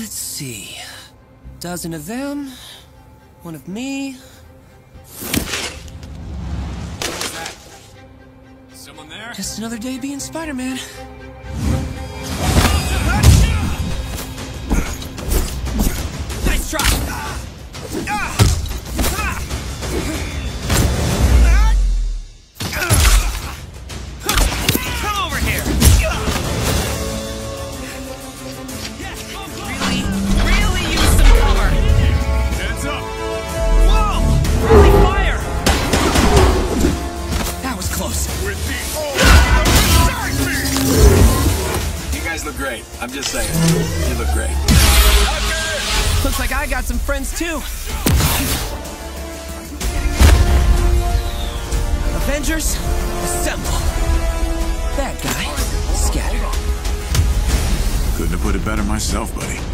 Let's see. Dozen of them, one of me. There? Just another day being Spider-Man. Nice try! Come With the You guys look great. I'm just saying. You look great. Looks like I got some friends too. Avengers, assemble. Bad guy, scatter. Couldn't have put it better myself, buddy.